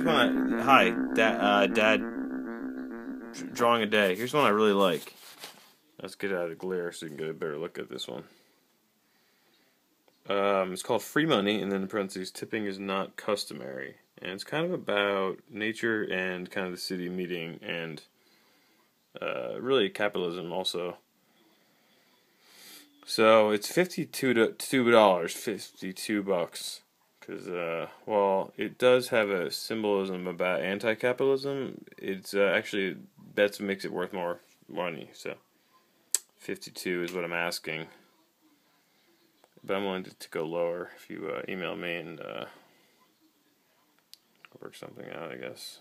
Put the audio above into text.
hi, Dad. Uh, Dad. Drawing a day. Here's one I really like. Let's get out of glare so you can get a better look at this one. Um, it's called Free Money, and then in parentheses, tipping is not customary. And it's kind of about nature and kind of the city meeting and uh, really capitalism also. So it's fifty-two dollars, fifty-two bucks, because uh, well, it does have a symbolism about anti-capitalism. It's uh, actually that's what makes it worth more money. So fifty-two is what I'm asking, but I'm willing to, to go lower if you uh, email me and uh, work something out. I guess.